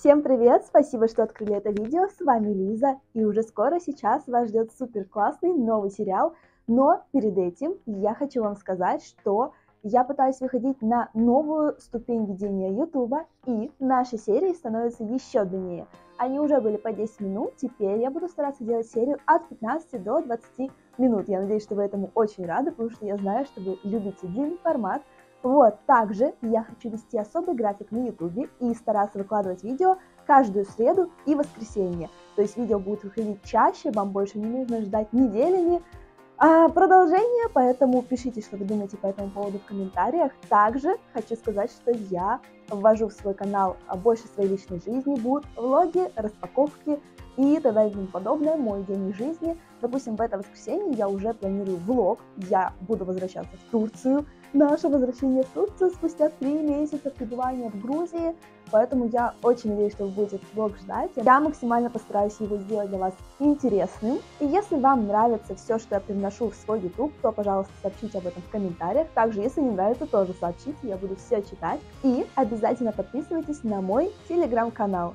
Всем привет! Спасибо, что открыли это видео. С вами Лиза. И уже скоро сейчас вас ждет супер классный новый сериал. Но перед этим я хочу вам сказать, что я пытаюсь выходить на новую ступень ведения Ютуба, и наши серии становятся еще длиннее. Они уже были по 10 минут, теперь я буду стараться делать серию от 15 до 20 минут. Я надеюсь, что вы этому очень рады, потому что я знаю, что вы любите длинный формат, вот, также я хочу вести особый график на YouTube и стараться выкладывать видео каждую среду и воскресенье. То есть видео будут выходить чаще, вам больше не нужно ждать неделями а, продолжение, поэтому пишите, что вы думаете по этому поводу в комментариях. Также хочу сказать, что я ввожу в свой канал больше своей личной жизни, будут влоги, распаковки и т.д. и тому подобное, мой день жизни. Допустим, в это воскресенье я уже планирую влог, я буду возвращаться в Турцию, наше возвращение в Турцию спустя три месяца пребывания в Грузии, поэтому я очень надеюсь, что вы будете влог ждать. Я максимально постараюсь его сделать для вас интересным. И если вам нравится все, что я привношу в свой YouTube, то, пожалуйста, сообщите об этом в комментариях. Также, если не нравится, тоже сообщите, я буду все читать. И обязательно подписывайтесь на мой телеграм-канал.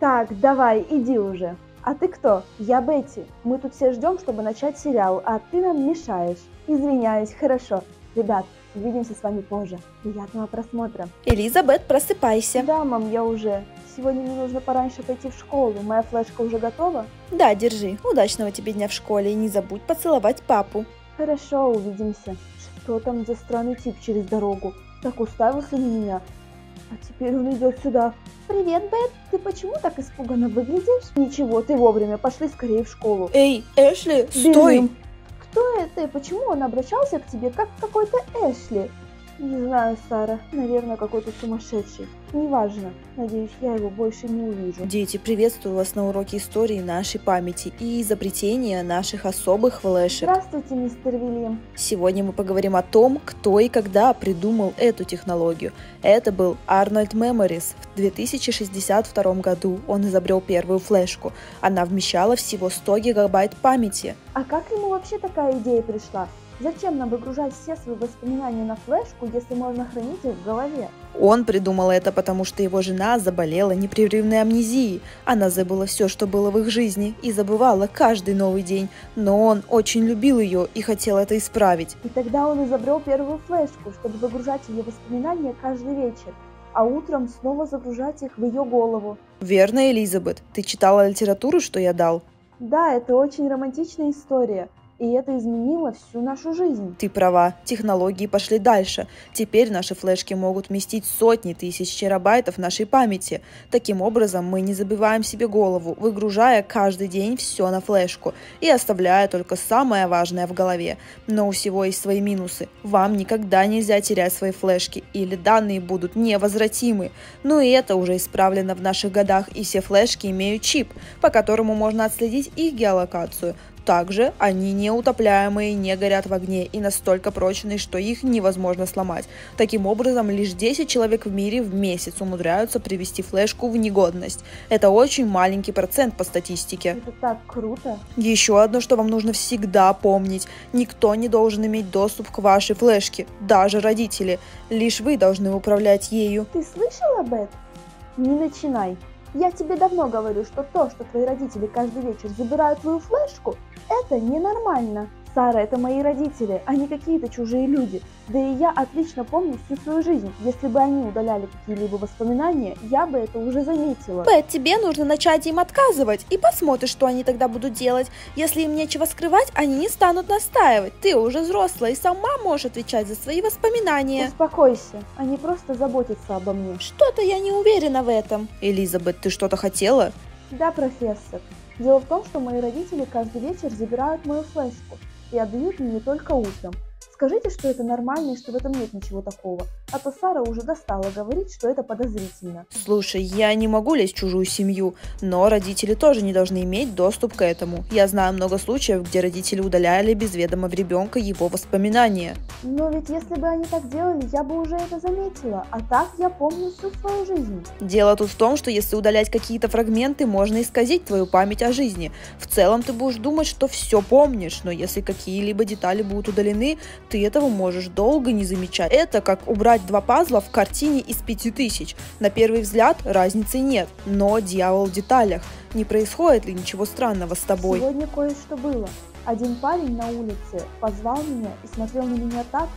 Так, давай, иди уже. А ты кто? Я Бетти. Мы тут все ждем, чтобы начать сериал, а ты нам мешаешь. Извиняюсь, хорошо. Ребят, увидимся с вами позже. Приятного просмотра. Элизабет, просыпайся. Да, мам, я уже. Сегодня мне нужно пораньше пойти в школу. Моя флешка уже готова? Да, держи. Удачного тебе дня в школе и не забудь поцеловать папу. Хорошо, увидимся. Что там за странный тип через дорогу? Так уставился на меня. А теперь он идет сюда. Привет, Бет. Ты почему так испуганно выглядишь? Ничего, ты вовремя. Пошли скорее в школу. Эй, Эшли, стой! Кто это и почему он обращался к тебе как какой-то Эшли? Не знаю, Сара. Наверное, какой-то сумасшедший. Неважно. Надеюсь, я его больше не увижу. Дети, приветствую вас на уроке истории нашей памяти и изобретения наших особых флешек. Здравствуйте, мистер Вильям. Сегодня мы поговорим о том, кто и когда придумал эту технологию. Это был Арнольд Меморис. В 2062 году он изобрел первую флешку. Она вмещала всего 100 гигабайт памяти. А как ему вообще такая идея пришла? Зачем нам выгружать все свои воспоминания на флешку, если можно хранить их в голове? Он придумал это, потому что его жена заболела непрерывной амнезией. Она забыла все, что было в их жизни, и забывала каждый новый день. Но он очень любил ее и хотел это исправить. И тогда он изобрел первую флешку, чтобы выгружать ее воспоминания каждый вечер, а утром снова загружать их в ее голову. Верно, Элизабет? Ты читала литературу, что я дал? Да, это очень романтичная история. И это изменило всю нашу жизнь. Ты права, технологии пошли дальше. Теперь наши флешки могут вместить сотни тысяч терабайтов нашей памяти. Таким образом, мы не забиваем себе голову, выгружая каждый день все на флешку и оставляя только самое важное в голове. Но у всего есть свои минусы. Вам никогда нельзя терять свои флешки, или данные будут невозвратимы. Ну и это уже исправлено в наших годах, и все флешки имеют чип, по которому можно отследить их геолокацию. Также они неутопляемые, не горят в огне и настолько прочные, что их невозможно сломать. Таким образом, лишь 10 человек в мире в месяц умудряются привести флешку в негодность. Это очень маленький процент по статистике. Это так круто. Еще одно, что вам нужно всегда помнить. Никто не должен иметь доступ к вашей флешке, даже родители. Лишь вы должны управлять ею. Ты слышала, Бет? Не начинай. Я тебе давно говорю, что то, что твои родители каждый вечер забирают твою флешку, это ненормально. Сара, это мои родители, а не какие-то чужие люди. Да и я отлично помню всю свою жизнь. Если бы они удаляли какие-либо воспоминания, я бы это уже заметила. Бет, тебе нужно начать им отказывать и посмотришь, что они тогда будут делать. Если им нечего скрывать, они не станут настаивать. Ты уже взрослая и сама можешь отвечать за свои воспоминания. Успокойся, они просто заботятся обо мне. Что-то я не уверена в этом. Элизабет, ты что-то хотела? Да, профессор. Дело в том, что мои родители каждый вечер забирают мою флешку и отдают мне только утром. Скажите, что это нормально и что в этом нет ничего такого. А то Сара уже достала говорить, что это подозрительно. Слушай, я не могу лезть в чужую семью, но родители тоже не должны иметь доступ к этому. Я знаю много случаев, где родители удаляли без ведома ребенка его воспоминания. Но ведь если бы они так делали, я бы уже это заметила. А так я помню всю свою жизнь. Дело тут в том, что если удалять какие-то фрагменты, можно исказить твою память о жизни. В целом ты будешь думать, что все помнишь, но если какие-либо детали будут удалены, ты этого можешь долго не замечать. Это как убрать два пазла в картине из пяти тысяч. На первый взгляд разницы нет, но дьявол в деталях. Не происходит ли ничего странного с тобой? Сегодня кое-что было. Один парень на улице позвал меня и смотрел на меня так,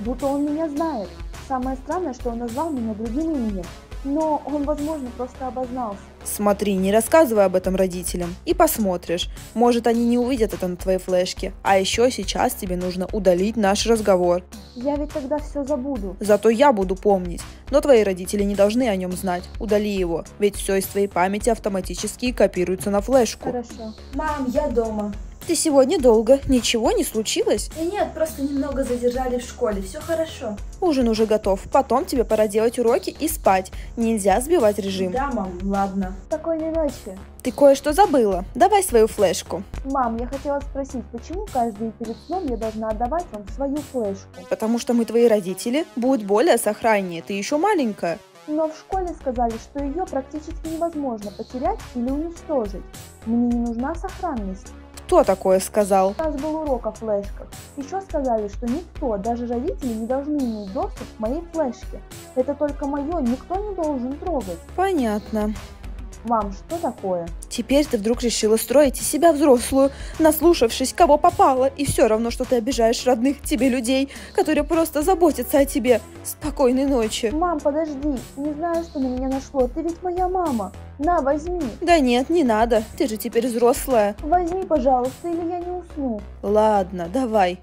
будто он меня знает. Самое странное, что он назвал меня другим именем, но он, возможно, просто обознался. Смотри, не рассказывай об этом родителям. И посмотришь. Может, они не увидят это на твоей флешке. А еще сейчас тебе нужно удалить наш разговор. Я ведь тогда все забуду. Зато я буду помнить. Но твои родители не должны о нем знать. Удали его. Ведь все из твоей памяти автоматически копируется на флешку. Хорошо. Мам, я дома. Ты сегодня долго. Ничего не случилось? И нет, просто немного задержали в школе. Все хорошо. Ужин уже готов. Потом тебе пора делать уроки и спать. Нельзя сбивать режим. Да, мам, ладно. Спокойной ночи. Ты кое-что забыла. Давай свою флешку. Мам, я хотела спросить, почему каждый перед сном я должна отдавать вам свою флешку? Потому что мы твои родители. Будь более сохраннее. Ты еще маленькая. Но в школе сказали, что ее практически невозможно потерять или уничтожить. Мне не нужна сохранность. Кто такое сказал? У нас был урок о флешках. Еще сказали, что никто, даже родители, не должны иметь доступ к моей флешке. Это только мое, никто не должен трогать. Понятно. Мам, что такое? Теперь ты вдруг решила строить из себя взрослую, наслушавшись, кого попало, и все равно, что ты обижаешь родных тебе людей, которые просто заботятся о тебе. Спокойной ночи. Мам, подожди, не знаю, что на меня нашло, ты ведь моя мама. На, возьми. Да нет, не надо, ты же теперь взрослая. Возьми, пожалуйста, или я не усну. Ладно, давай.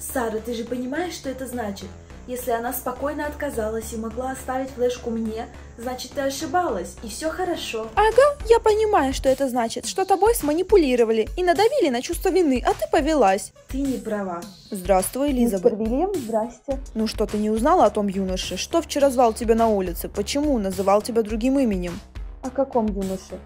Сара, ты же понимаешь, что это значит? Если она спокойно отказалась и могла оставить флешку мне, значит ты ошибалась, и все хорошо. Ага, я понимаю, что это значит, что тобой сманипулировали и надавили на чувство вины, а ты повелась. Ты не права. Здравствуй, Мистер Элизабет. Вильям, здрасте. Ну что, ты не узнала о том юноше? Что вчера звал тебя на улице? Почему называл тебя другим именем? О каком юноше?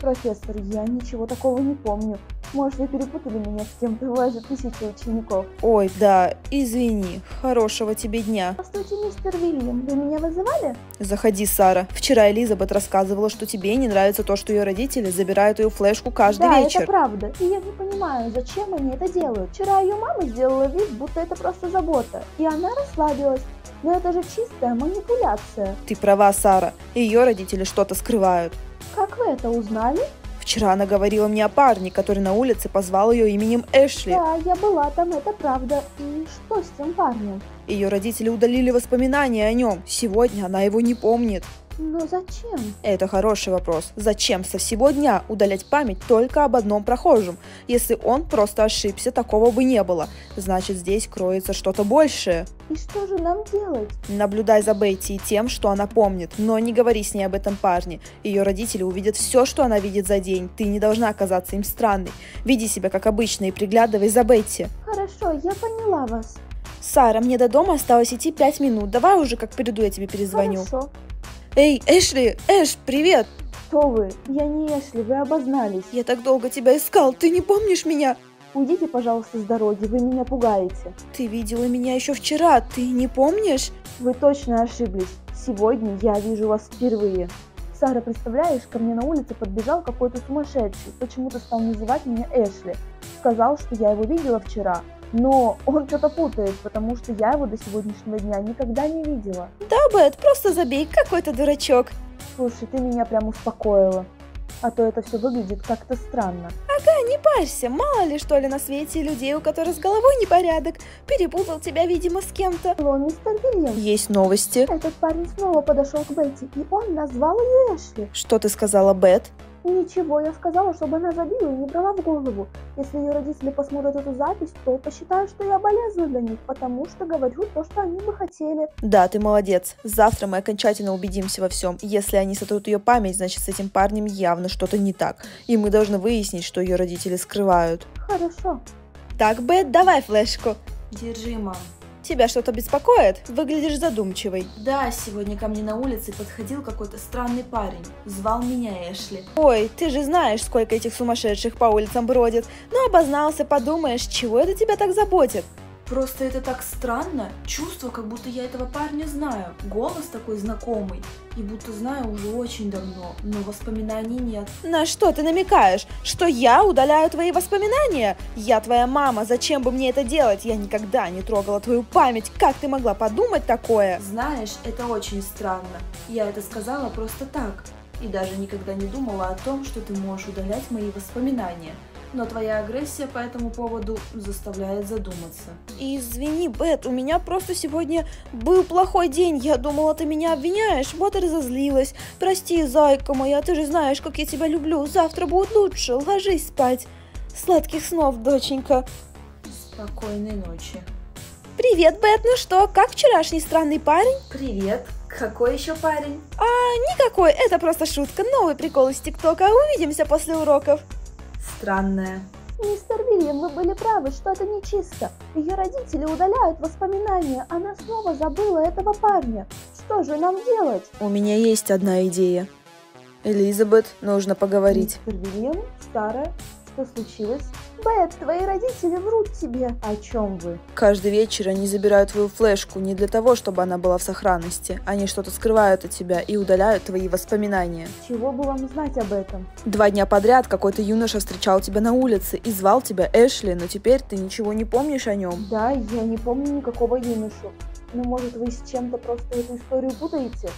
Профессор, я ничего такого не помню. Может, вы перепутали меня с кем-то, у вас же тысячи учеников. Ой, да, извини. Хорошего тебе дня. Здравствуйте, мистер Вильям, вы меня вызывали? Заходи, Сара. Вчера Элизабет рассказывала, что тебе не нравится то, что ее родители забирают ее флешку каждый да, вечер. это правда. И я не понимаю, зачем они это делают. Вчера ее мама сделала вид, будто это просто забота. И она расслабилась. Но это же чистая манипуляция. Ты права, Сара. Ее родители что-то скрывают. Как вы это узнали? Вчера она говорила мне о парне, который на улице позвал ее именем Эшли. Да, я была там, это правда. И что с тем парнем? Ее родители удалили воспоминания о нем. Сегодня она его не помнит. Но зачем? Это хороший вопрос. Зачем со всего дня удалять память только об одном прохожем? Если он просто ошибся, такого бы не было. Значит, здесь кроется что-то большее. И что же нам делать? Наблюдай за Бетти и тем, что она помнит, но не говори с ней об этом парне. Ее родители увидят все, что она видит за день. Ты не должна оказаться им странной. Веди себя как обычно и приглядывай за Бетти. Хорошо, я поняла вас. Сара, мне до дома осталось идти пять минут. Давай уже как приду, я тебе перезвоню. Хорошо. Эй, Эшли, Эш, привет! Кто вы? Я не Эшли, вы обознались. Я так долго тебя искал, ты не помнишь меня? Уйдите, пожалуйста, с дороги, вы меня пугаете. Ты видела меня еще вчера, ты не помнишь? Вы точно ошиблись. Сегодня я вижу вас впервые. Сара, представляешь, ко мне на улице подбежал какой-то сумасшедший. Почему-то стал называть меня Эшли. Сказал, что я его видела вчера. Но он что-то путает, потому что я его до сегодняшнего дня никогда не видела. Да, Бет, просто забей, какой то дурачок. Слушай, ты меня прям успокоила. А то это все выглядит как-то странно. Да, не парься, мало ли что ли на свете людей, у которых с головой непорядок. Перепутал тебя, видимо, с кем-то. Алло, мистер Вильям. Есть новости. Этот парень снова подошел к Бетти, и он назвал ее Эшли. Что ты сказала, Бет? Ничего, я сказала, чтобы она забила и не брала в голову. Если ее родители посмотрят эту запись, то посчитают, что я болезнь для них, потому что говорю то, что они бы хотели. Да, ты молодец. Завтра мы окончательно убедимся во всем. Если они сотрут ее память, значит с этим парнем явно что-то не так. И мы должны выяснить, что ее родители скрывают. Хорошо. Так, Бет, давай флешку. Держи, мам. Тебя что-то беспокоит? Выглядишь задумчивой. Да, сегодня ко мне на улице подходил какой-то странный парень. Звал меня Эшли. Ой, ты же знаешь, сколько этих сумасшедших по улицам бродит. Ну, обознался, подумаешь, чего это тебя так заботит? Просто это так странно. Чувство, как будто я этого парня знаю. Голос такой знакомый. И будто знаю уже очень давно, но воспоминаний нет. На что ты намекаешь? Что я удаляю твои воспоминания? Я твоя мама, зачем бы мне это делать? Я никогда не трогала твою память. Как ты могла подумать такое? Знаешь, это очень странно. Я это сказала просто так. И даже никогда не думала о том, что ты можешь удалять мои воспоминания но твоя агрессия по этому поводу заставляет задуматься. Извини, Бет, у меня просто сегодня был плохой день. Я думала, ты меня обвиняешь, вот и разозлилась. Прости, зайка моя, ты же знаешь, как я тебя люблю. Завтра будет лучше, ложись спать. Сладких снов, доченька. Спокойной ночи. Привет, Бет, ну что, как вчерашний странный парень? Привет, какой еще парень? А, никакой, это просто шутка, новый прикол из ТикТока. Увидимся после уроков странное. Мистер Вильям, вы были правы, что это нечисто. Ее родители удаляют воспоминания, она снова забыла этого парня. Что же нам делать? У меня есть одна идея. Элизабет, нужно поговорить. Мистер Вильям, Сара, что случилось? Бет, твои родители врут тебе. О чем вы? Каждый вечер они забирают твою флешку не для того, чтобы она была в сохранности. Они что-то скрывают от тебя и удаляют твои воспоминания. Чего бы вам знать об этом? Два дня подряд какой-то юноша встречал тебя на улице и звал тебя Эшли, но теперь ты ничего не помнишь о нем. Да, я не помню никакого юношу. Но может вы с чем-то просто эту историю путаете?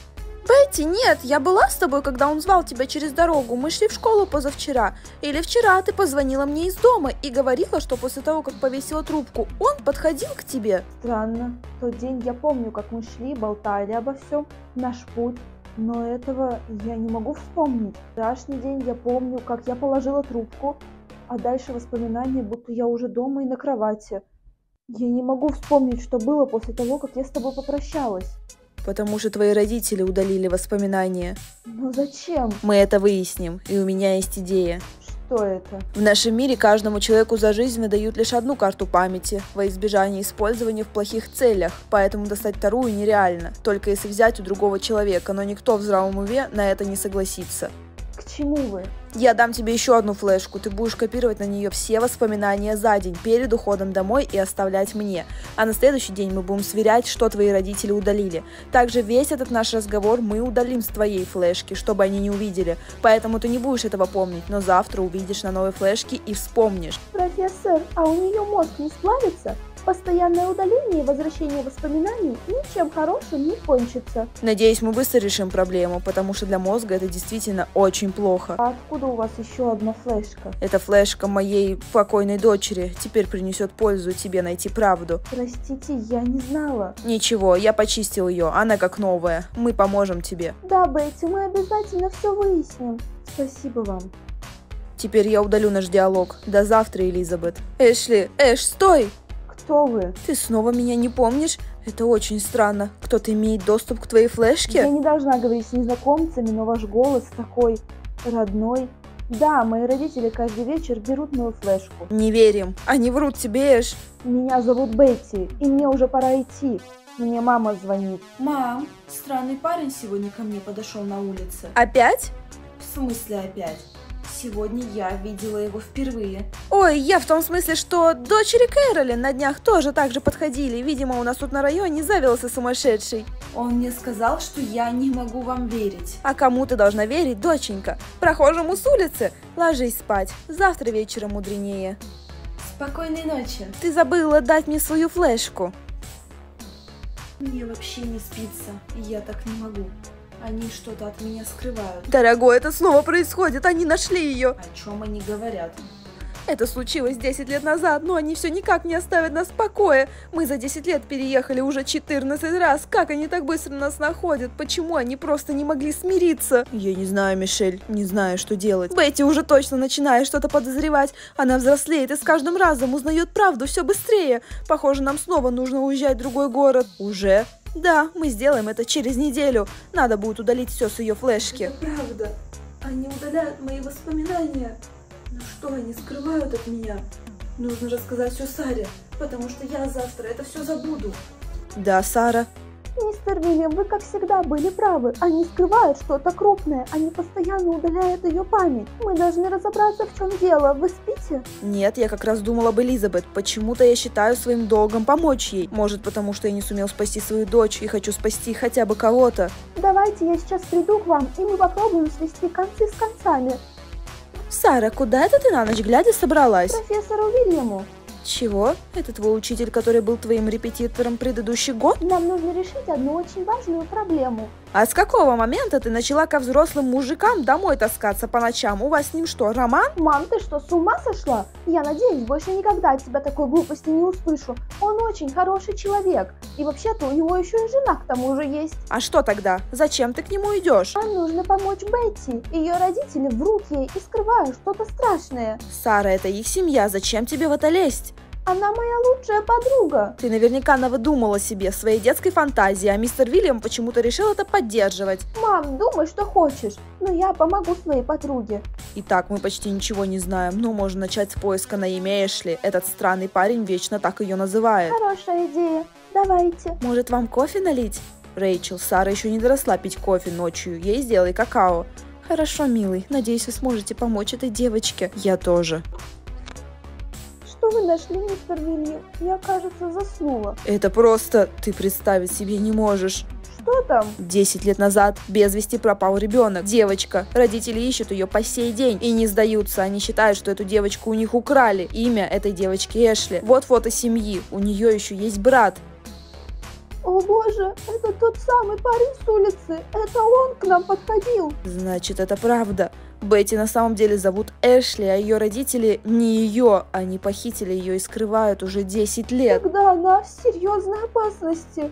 Бетти, нет, я была с тобой, когда он звал тебя через дорогу. Мы шли в школу позавчера. Или вчера ты позвонила мне из дома и говорила, что после того, как повесила трубку, он подходил к тебе. Странно. В тот день я помню, как мы шли, болтали обо всем, наш путь. Но этого я не могу вспомнить. Вчерашний день я помню, как я положила трубку, а дальше воспоминания, будто я уже дома и на кровати. Я не могу вспомнить, что было после того, как я с тобой попрощалась. Потому что твои родители удалили воспоминания. Но зачем? Мы это выясним, и у меня есть идея. Что это? В нашем мире каждому человеку за жизнь выдают лишь одну карту памяти, во избежание использования в плохих целях, поэтому достать вторую нереально, только если взять у другого человека, но никто в здравом уме на это не согласится. К чему вы? Я дам тебе еще одну флешку, ты будешь копировать на нее все воспоминания за день перед уходом домой и оставлять мне. А на следующий день мы будем сверять, что твои родители удалили. Также весь этот наш разговор мы удалим с твоей флешки, чтобы они не увидели. Поэтому ты не будешь этого помнить, но завтра увидишь на новой флешке и вспомнишь. Профессор, а у нее мозг не сплавится? Постоянное удаление и возвращение воспоминаний ничем хорошим не кончится. Надеюсь, мы быстро решим проблему, потому что для мозга это действительно очень плохо. А откуда у вас еще одна флешка? Это флешка моей покойной дочери. Теперь принесет пользу тебе найти правду. Простите, я не знала. Ничего, я почистил ее, она как новая. Мы поможем тебе. Да, Бетти, мы обязательно все выясним. Спасибо вам. Теперь я удалю наш диалог. До завтра, Элизабет. Эшли, Эш, стой! Кто вы? Ты снова меня не помнишь? Это очень странно. Кто-то имеет доступ к твоей флешке? Я не должна говорить с незнакомцами, но ваш голос такой родной. Да, мои родители каждый вечер берут мою флешку. Не верим. Они врут тебе, Эш. Меня зовут Бетти, и мне уже пора идти. Мне мама звонит. Мам, странный парень сегодня ко мне подошел на улице. Опять? В смысле опять? Сегодня я видела его впервые. Ой, я в том смысле, что дочери Кэролин на днях тоже так же подходили. Видимо, у нас тут на районе завелся сумасшедший. Он мне сказал, что я не могу вам верить. А кому ты должна верить, доченька? Прохожему с улицы? Ложись спать. Завтра вечером мудренее. Спокойной ночи. Ты забыла дать мне свою флешку. Мне вообще не спится, я так не могу. Они что-то от меня скрывают. Дорогой, это снова происходит. Они нашли ее. О чем они говорят? Это случилось 10 лет назад, но они все никак не оставят нас в покое. Мы за 10 лет переехали уже 14 раз. Как они так быстро нас находят? Почему они просто не могли смириться? Я не знаю, Мишель, не знаю, что делать. Бетти уже точно начинает что-то подозревать. Она взрослеет и с каждым разом узнает правду все быстрее. Похоже, нам снова нужно уезжать в другой город. Уже? Да, мы сделаем это через неделю. Надо будет удалить все с ее флешки. Это правда. Они удаляют мои воспоминания. Но что они скрывают от меня? Нужно рассказать все Саре, потому что я завтра это все забуду. Да, Сара. Мистер Вильям, вы как всегда были правы. Они скрывают что-то крупное. Они постоянно удаляют ее память. Мы должны разобраться, в чем дело. Вы спите? Нет, я как раз думал об Элизабет. Почему-то я считаю своим долгом помочь ей. Может, потому что я не сумел спасти свою дочь и хочу спасти хотя бы кого-то. Давайте я сейчас приду к вам, и мы попробуем свести концы с концами. Сара, куда это ты на ночь глядя собралась? Профессору Вильяму. Чего? Это твой учитель, который был твоим репетитором предыдущий год? Нам нужно решить одну очень важную проблему. А с какого момента ты начала ко взрослым мужикам домой таскаться по ночам? У вас с ним что, роман? Мам, ты что, с ума сошла? Я надеюсь, больше никогда от тебя такой глупости не услышу. Он очень хороший человек. И вообще-то у него еще и жена к тому же есть. А что тогда? Зачем ты к нему идешь? Нам нужно помочь Бетти. Ее родители врут ей и скрывают что-то страшное. Сара, это их семья, зачем тебе в это лезть? Она моя лучшая подруга. Ты наверняка навыдумала себе своей детской фантазии, а мистер Вильям почему-то решил это поддерживать. Мам, думай, что хочешь, но я помогу своей подруге. Итак, мы почти ничего не знаем, но можно начать с поиска на имя Эшли. Этот странный парень вечно так ее называет. Хорошая идея. Давайте. Может, вам кофе налить? Рэйчел, Сара еще не доросла пить кофе ночью. Ей сделай какао. Хорошо, милый. Надеюсь, вы сможете помочь этой девочке. Я тоже. Что вы нашли, мистер Вильям? Я, кажется, заснула. Это просто ты представить себе не можешь. Что там? Десять лет назад без вести пропал ребенок, девочка. Родители ищут ее по сей день и не сдаются. Они считают, что эту девочку у них украли. Имя этой девочки Эшли. Вот фото семьи. У нее еще есть брат. О боже, это тот самый парень с улицы. Это он к нам подходил. Значит, это правда. Бетти на самом деле зовут Эшли, а ее родители не ее. Они похитили ее и скрывают уже 10 лет. Тогда она в серьезной опасности.